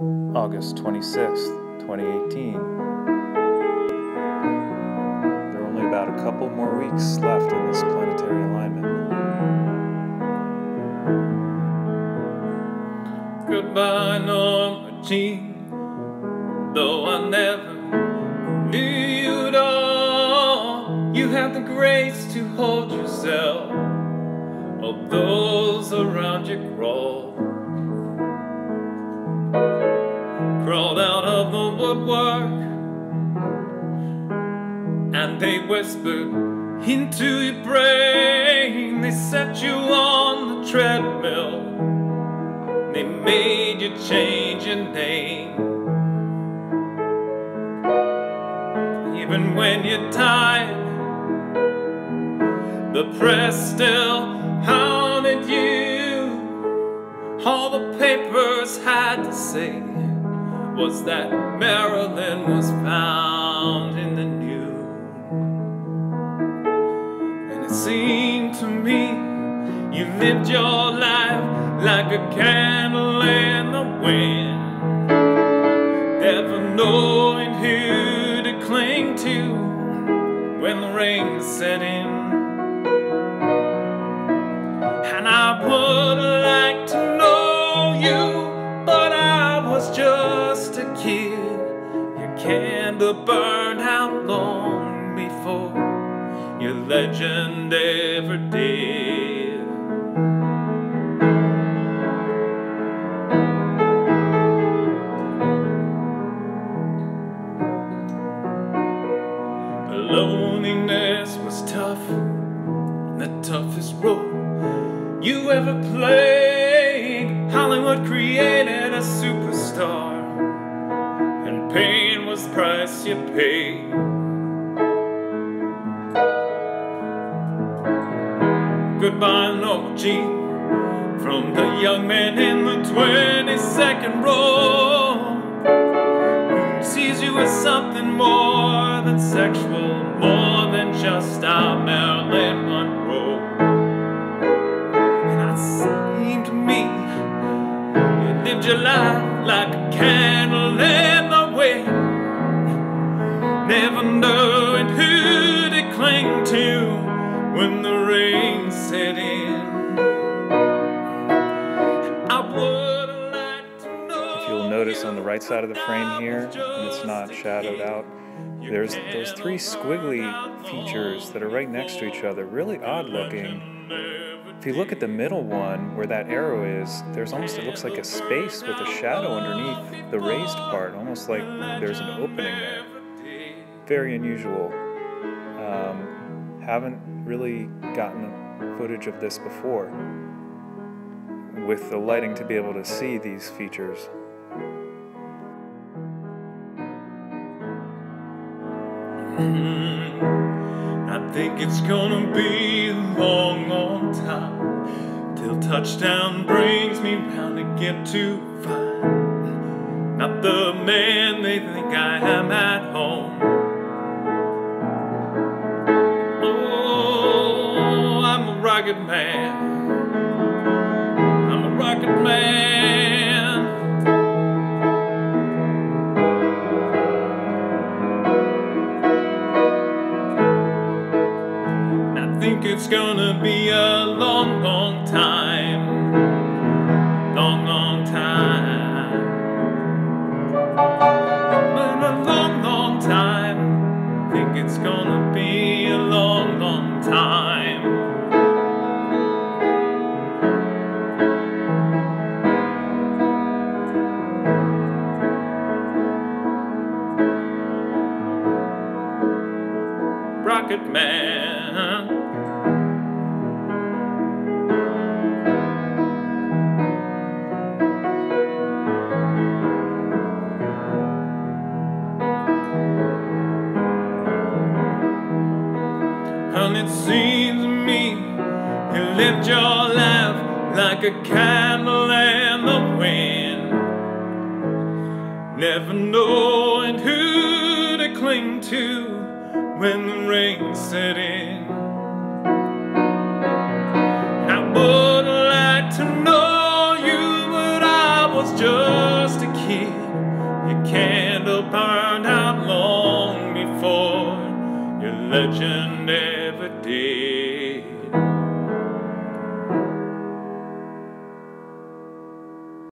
August 26th, 2018. There are only about a couple more weeks left in this planetary alignment. Goodbye, Norma Jean. Though I never knew you at all, you have the grace to hold yourself. While those around you crawl. Crawled out of the woodwork and they whispered into your brain. They set you on the treadmill. They made you change your name. Even when you're tired, the press still hounded you. All the papers had to say was that Marilyn was found in the nude. And it seemed to me you lived your life like a candle in the wind, never knowing who to cling to when the rain set in. Candle burned out long before your legend ever did. The loneliness was tough, the toughest role you ever played. Price you paid. Goodbye, Norma Jean, from the young man in the 22nd row who sees you as something more than sexual, more than just our Marilyn Monroe. And it seemed to me you lived your life like a candle when the rain set in. I would like to know If you'll notice on the right side of the frame here, and it's not shadowed out, there's those three squiggly features that are right next to each other, really odd looking. If you look at the middle one where that arrow is, there's almost, it looks like a space with a shadow underneath the raised part, almost like there's an opening there. Very unusual. Haven't really gotten footage of this before with the lighting to be able to see these features. Hmm, I think it's gonna be a long, long time till touchdown brings me round again to find not the man they think I am at home. Rugged man. I'm a rugged man. And I think it's gonna be a long, long time. Long, long time. Been a long, long time. Think it's gonna be a long, long time. Rocket Man. And it seems to me you lived your life like a candle in the wind, never knowing who to cling to when the rain set in. I would like to know you, but I was just a kid. your candle burned out long before your legend ever did.